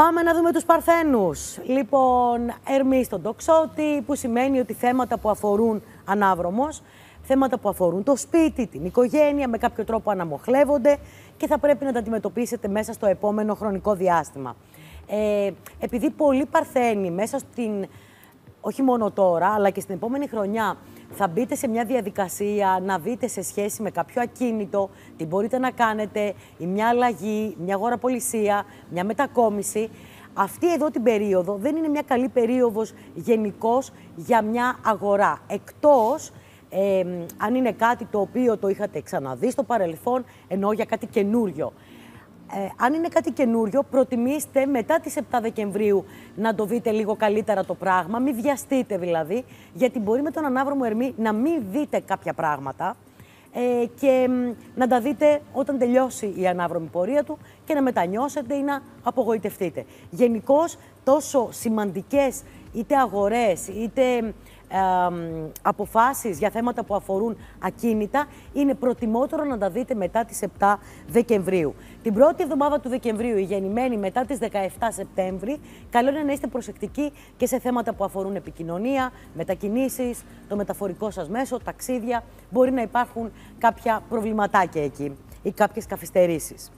Πάμε να δούμε τους Παρθένους. Λοιπόν, Ερμής στον τοξότη, που σημαίνει ότι θέματα που αφορούν ανάβρομος, θέματα που αφορούν το σπίτι, την οικογένεια, με κάποιο τρόπο αναμοχλεύονται και θα πρέπει να τα αντιμετωπίσετε μέσα στο επόμενο χρονικό διάστημα. Ε, επειδή πολλοί Παρθένοι μέσα στην, όχι μόνο τώρα, αλλά και στην επόμενη χρονιά, θα μπείτε σε μια διαδικασία να δείτε σε σχέση με κάποιο ακίνητο τι μπορείτε να κάνετε, ή μια αλλαγή, μια αγοραπολισία, μια μετακόμιση. Αυτή εδώ την περίοδο δεν είναι μια καλή περίοδος γενικώς για μια αγορά. Εκτός ε, αν είναι κάτι το οποίο το είχατε ξαναδεί στο παρελθόν, ενώ για κάτι καινούριο. Ε, αν είναι κάτι καινούριο, προτιμήστε μετά τις 7 Δεκεμβρίου να το δείτε λίγο καλύτερα το πράγμα. Μην βιαστείτε δηλαδή, γιατί μπορεί με τον ανάβρομο Ερμή να μην δείτε κάποια πράγματα ε, και να τα δείτε όταν τελειώσει η ανάβρομη πορεία του και να μετανιώσετε ή να απογοητευτείτε. Γενικώς τόσο σημαντικές είτε αγορές είτε αποφάσεις για θέματα που αφορούν ακίνητα είναι προτιμότερο να τα δείτε μετά τις 7 Δεκεμβρίου. Την πρώτη εβδομάδα του Δεκεμβρίου, η γεννημένη μετά τις 17 Σεπτέμβρη, καλό είναι να είστε προσεκτικοί και σε θέματα που αφορούν επικοινωνία, μετακινήσεις, το μεταφορικό σας μέσο, ταξίδια. Μπορεί να υπάρχουν κάποια προβληματάκια εκεί ή κάποιες καθυστερήσεις.